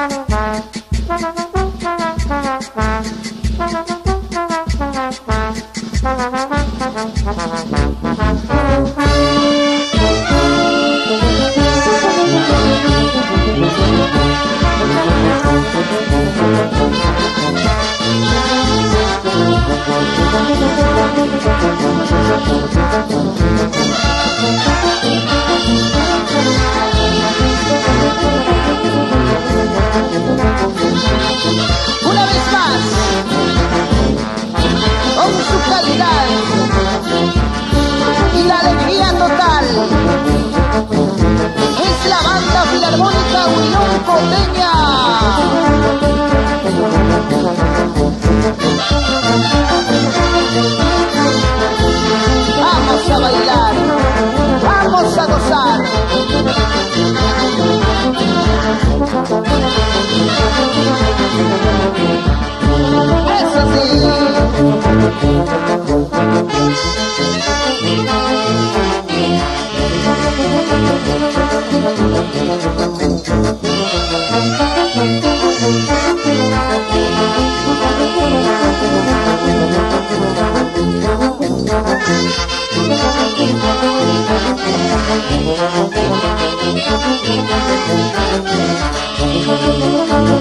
Thank you. bailar.